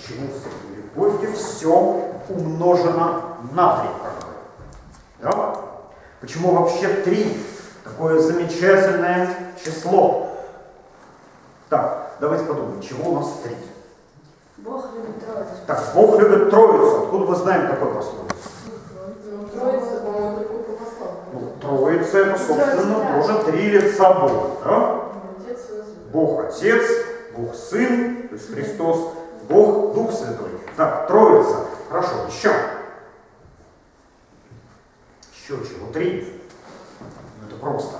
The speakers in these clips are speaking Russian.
Почему в любовью все умножено на три? Да? Почему вообще три? Такое замечательное число. Так, давайте подумаем, чего у нас три? Бог любит троицу. Так, Бог любит троицу. Откуда мы знаем такой пословицу? Ну, троица, по-моему, только по. Ну, троица это, собственно, тоже три лица Бога. Да? Отец. Бог Отец, Бог Сын, то есть Христос, Бог Дух Святой. Так, Троица. Хорошо, еще. Еще чего? Три. Ну, это просто.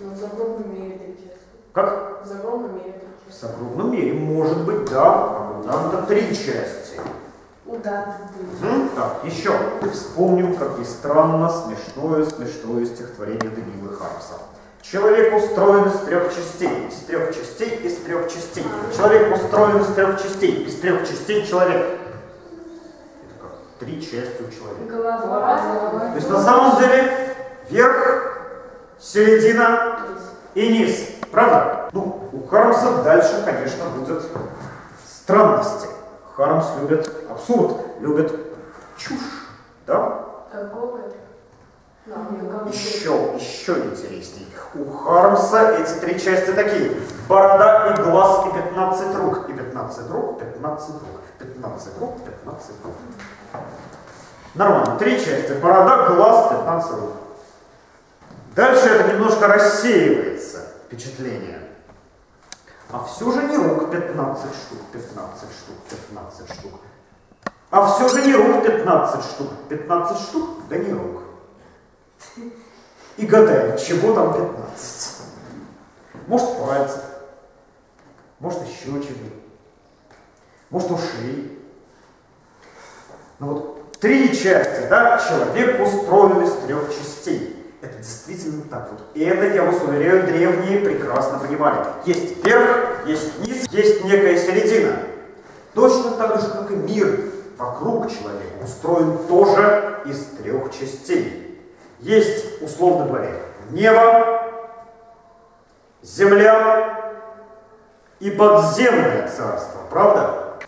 Ну, в загробном мире три части. Как? В загробном мире В загробном мире может быть, да, вот там-то три части. Удар. Мгм. Так, еще. Вспомним, как и странно, смешное, смешное стихотворение Данилы Хармса. Человек устроен из трех частей, из трех частей, из трех частей. Человек устроен из трех частей, из трех частей человек. Это как три части у человека. Голова. То есть на самом деле верх, середина и низ. Правда? Ну, у Хармса дальше, конечно, будут странности. Хармс любит абсурд, любит чушь. Да? Как Гоголь. Еще, еще интересней. У Хармса эти три части такие. Борода и глаз и 15 рук. И 15 рук, 15 рук. 15 рук, 15 рук. Нормально. Три части. Борода, глаз, 15 рук. Дальше это немножко рассеивается, впечатление. А все же не рук 15 штук, 15 штук, 15 штук. А все же не рук 15 штук, 15 штук, да не рук. И гадаем, чего там 15. Может пальцев, может еще чего. Может ушей. Ну вот три части, да, человек устроен из трех частей. Это действительно так вот. И это, я вас уверяю, древние прекрасно понимали. Есть верх, есть низ, есть некая середина. Точно так же, как и мир вокруг человека устроен тоже из трех частей. Есть, условно говоря, небо, земля и подземное царство, правда?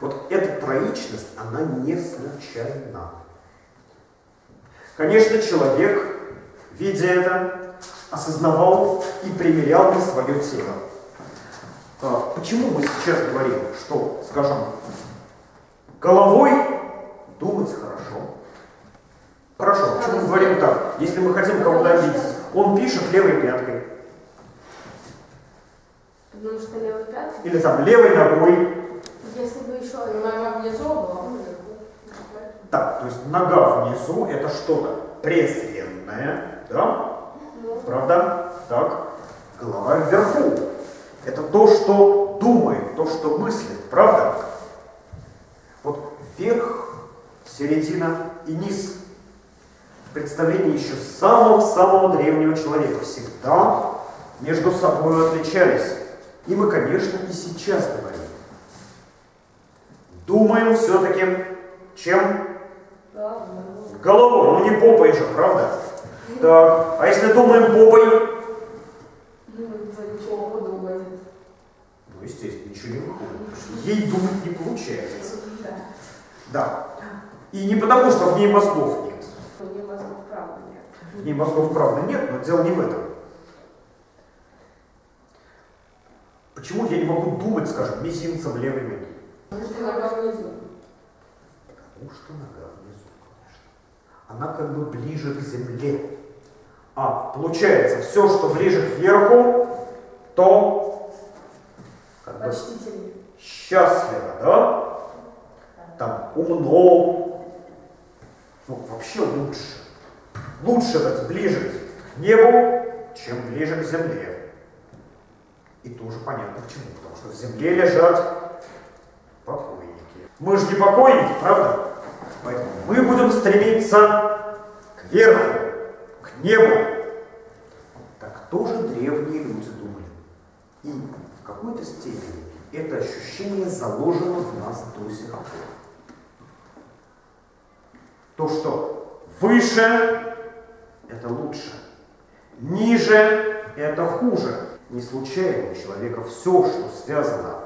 Вот эта троичность, она не случайна. Конечно, человек, видя это, осознавал и примерял на свое тело. А, Почему мы сейчас говорим, что, скажем, головой думать хорошо? Хорошо, почему мы говорим так? Если мы хотим кого-то обидеть, он пишет левой пяткой. Потому что левый пятый. Или там левой ногой. Если бы еще... Нога внизу, а наверху. Так, то есть нога внизу это что-то презренное, да? Ну, Правда? Так. Голова вверху. Это то, что думает, то, что мыслит, правда? Вот верх, середина и низ представлении еще самого-самого древнего человека всегда между собой отличались. И мы, конечно, и сейчас говорим. Думаем все-таки чем? да, Головой, ну не попой же, правда? Так, а если думаем попой, ну, ну, естественно, ничего не выходит. Ей думать не получается. Да. Да. И не потому, что в ней мозгов нет. У нее мозгов правда нет. В ней мозгов, правда, нет, но дело не в этом. Почему я не могу думать, скажем, мизинцем левой ноги? Потому что нога внизу. Потому что нога внизу, конечно. Она как бы ближе к земле. А получается, все, что ближе к верху, то как бы счастливо, да? Там умно. Ну, вообще лучше. Лучше быть ближе к небу, чем ближе к земле. И тоже понятно почему. Потому что в земле лежат покойники. Мы же не покойники, правда? Поэтому мы будем стремиться к верху, к небу. Так тоже древние люди думали. И в какой-то степени это ощущение заложено в нас до сих пор. То, что выше – это лучше, ниже – это хуже. Не случайно у человека все, что связано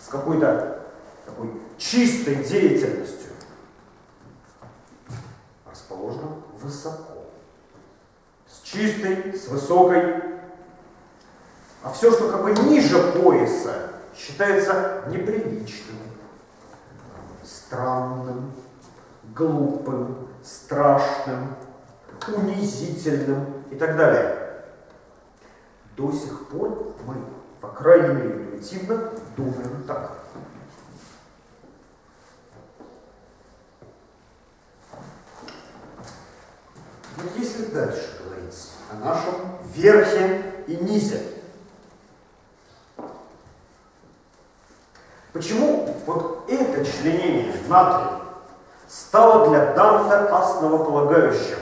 с какой-то такой чистой деятельностью расположена высоко. С чистой, с высокой. А все, что как бы ниже пояса, считается неприличным, странным, глупым, страшным, унизительным и так далее. До сих пор мы, по крайней мере, интуитивно думаем так. Но если дальше говорить о нашем верхе и низе, почему вот это членение натрия стало для Данте основополагающим?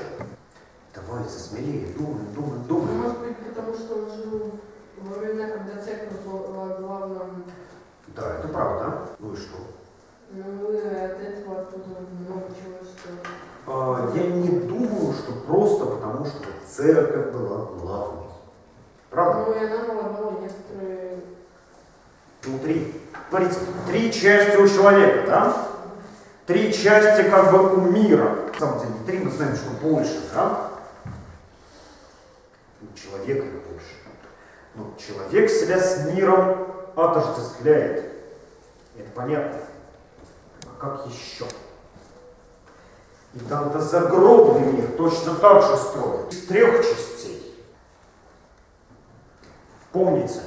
Давайте смелее, думаем, думаем, Ну, думаем. Может быть, потому что он жил во времена, когда церковь была главным. Да, это правда. Ну и что? Ну, и от этого оттуда много чего что. А, Я не думаю, что просто потому, что церковь была главной. Правда? Ну, и она наложила некоторые... Внутри. Смотрите, три части у человека, да? Три части как бы у мира. На самом деле, три мы знаем, что больше, да? Человека больше. Но человек себя с миром отождествляет. Это понятно. А как еще? И там-то загробный мир точно так же строит. Из трех частей. Помните,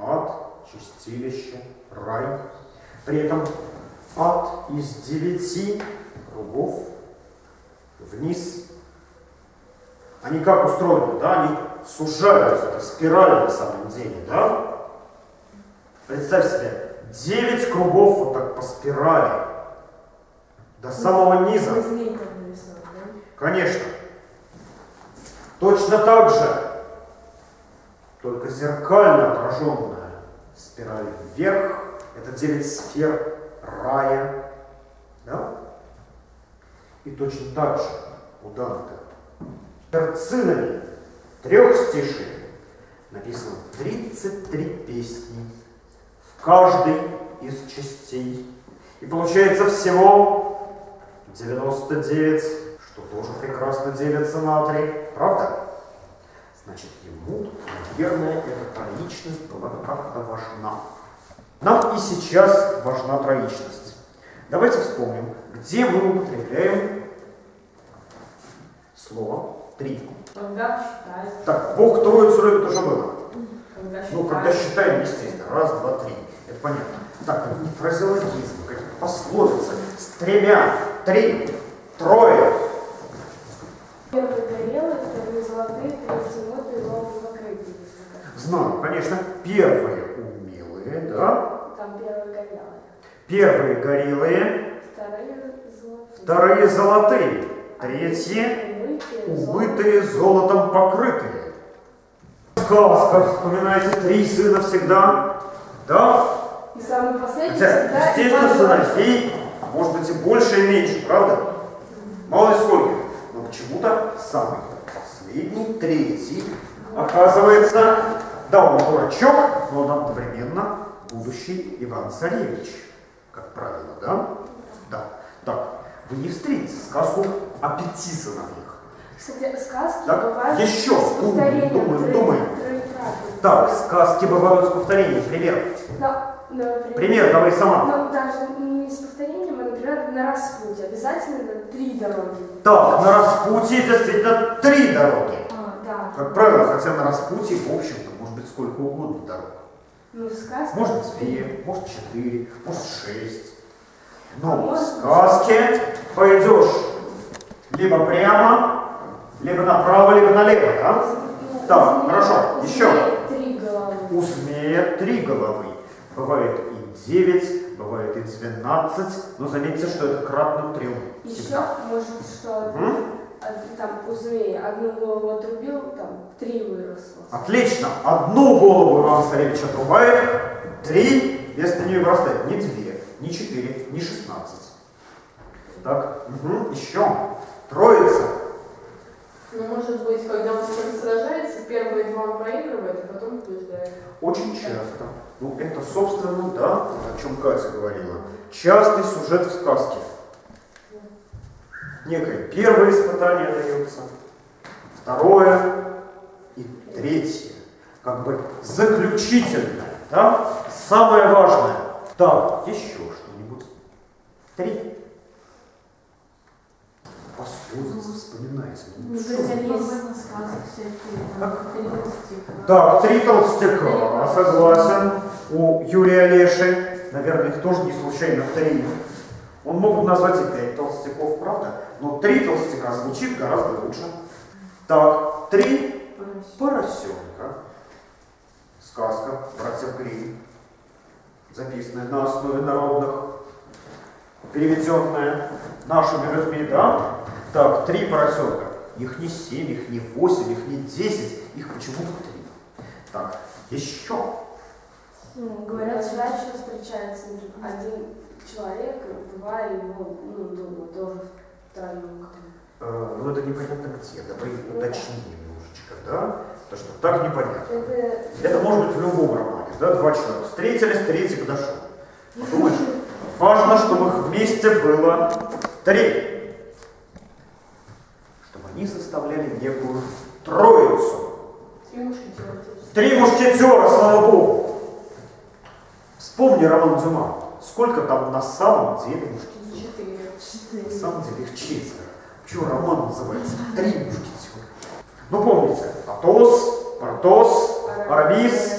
ад, чистилище, рай. При этом ад из девяти кругов вниз. Они как устроены, да? Они сужаются, это спираль на самом деле, да? Представь себе, девять кругов вот так по спирали. До самого низа. Конечно. Точно так же, только зеркально отраженная спираль вверх, это 9 сфер рая. Да? И точно так же у Данте перцинами трех стишей написано 33 песни в каждой из частей. И получается всего 99, что тоже прекрасно делится на три, правда? Значит, ему, наверное, эта троичность была как-то важна. Нам и сейчас важна троичность. Давайте вспомним, где мы употребляем слово три. Когда считать, Так, Бог Троицу любит уже было. когда. Ну, когда считаем, естественно, раз, два, три. Это понятно. Так, фразеологизм, какие-то пословицы. С тремя, три, трое. Первый горелый, второй золотые, третий модный, новый закрытый. Знаю, конечно, первые умелые, да? Там первый горелый. Первые горелые, Вторые золотые. вторые золотые, третьи Умытые, убытые золотом покрытые. Сказка, вспоминайте, три сына всегда, да? И самый последний Хотя, всегда естественно, сыновей, может быть, и больше, и меньше, правда? Мало ли сколько. Но почему-то самый последний, третий, оказывается, да, он дурачок, но он одновременно будущий Иван Царевич, как правило, да? Да. Так, вы не встретите сказку о пяти сыновьях. Сказки Так, бывают еще. с. Думаем, думаем. троекратным. Так, сказки бывают с повторением. Пример. Да, например, Пример давай сама. Ну, даже не с повторением, а, например, на распутье. Обязательно три дороги. Так, на распутье действительно три дороги. А, да. Как правило, хотя на распутье, в общем-то, может быть сколько угодно дорог. Ну, сказки. Может две, может четыре, может шесть. Но в сказке пойдешь либо прямо, либо направо, либо налево, да? Ну, Так, хорошо, еще. змея Три головы. У змея три головы. Бывает и девять, бывает и двенадцать, но заметьте, что это кратно трем. Еще, может, что там у змея одну голову отрубил, там три выросло. Отлично. Одну голову Иван Царевич отрубает, три вместо нее вырастает. Не две, не четыре, не шестнадцать. Так, угу. еще. Троица. Ну, может быть, когда он сражается, первые два он проигрывает, а потом побеждает. Очень часто. Ну, это, собственно, да, о чем Катя говорила. Частый сюжет в сказке. Некое первое испытание дается, второе и третье. Как бы заключительное, да? Самое важное. Так, еще что-нибудь. Три. Пословицы вспоминайте. Ну, Ну, там, три толстяка. Толстяка, согласен. У Юрия Леши, наверное, их тоже не случайно три. Он мог бы назвать и пять толстяков, правда? Но три толстяка звучит гораздо лучше. Так, три поросенка. Сказка братьев Грин, записанная на основе народных, переведенная нашими людьми, да? Так, три поросенка. Их не семь, их не восемь, их не десять, их почему-то три. Так, еще. Ну, говорят, чаще встречается один человек, два его, ну, дома тоже втроем. Э, ну это непонятно где, давай уточним немножечко, да? Потому что так непонятно. Это Это может быть в любом романе, да? Два человека встретились, третий подошел. Подумаешь, важно, чтобы их вместе было три. Чтобы они составляли некую троицу. Три мушкетера. Три мушкетера, слава богу. Вспомни роман Дюма. Сколько там на самом деле мушкетеров? Четыре. На самом деле их четверо. Почему роман называется «Три мушкетера»? Ну помните, Атос, Портос, Арамис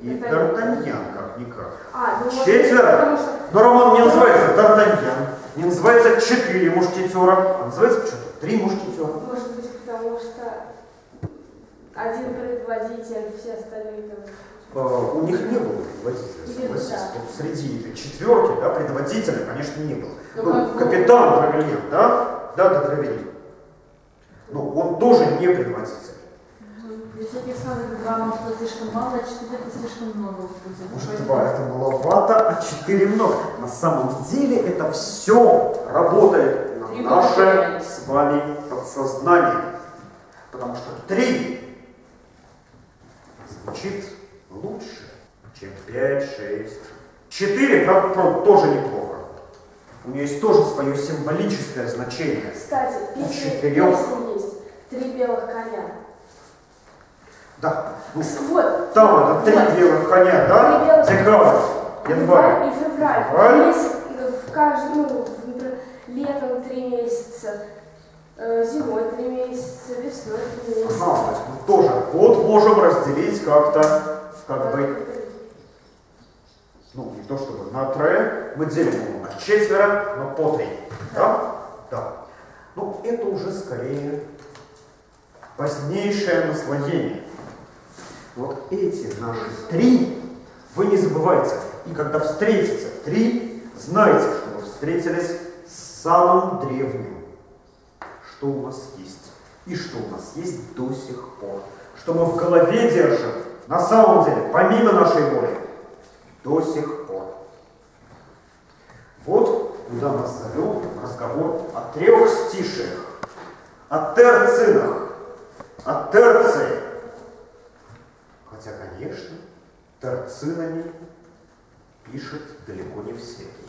и Д'Артаньян, как-никак. А, ну, Четверо? что Но роман не называется Д'Артаньян, не называется «Четыре мушкетера», а называется почему-то «Три мушкетера». Может быть, потому что один предводитель, все остальные там. Э, У них не было предводителя, согласись. да. Вот среди этой четверки, да, предводителя, конечно, не было. Ну, как- капитан Драгоньян, да? Да, да, Драгоньян. Но он тоже не предводитель. Всяких сказок два, слишком мало, а четыре это слишком много. Может, два это маловато, а четыре много. На самом деле это все работает на наше с вами подсознание. Потому что три звучит лучше, чем пять, шесть. Четыре, правда, тоже неплохо. У нее есть тоже свое символическое значение. Кстати, песня, песня есть. Три белых коня. Да, Вот. там это три вот. белых коня, Три да? белых Декабрь, январь. И февраль. Февраль. Месяц, ну, в каждом, ну, летом три месяца, э, зимой три месяца, весной три месяца. Ага, то есть мы тоже год можем разделить как-то, как бы, ну, не то чтобы на трое, мы делим его на четверо, но по три. Да? Да. Ну, это уже скорее позднейшее наслоение. Вот эти наши три, вы не забывайте, и когда встретите три, знайте, что вы встретились с самым древним, что у нас есть, и что у нас есть до сих пор, что мы в голове держим, на самом деле, помимо нашей воли, до сих пор. Вот куда нас завел разговор о трех стишиях, о терцинах, о терции. Хотя, конечно, терцинами пишет далеко не всякий.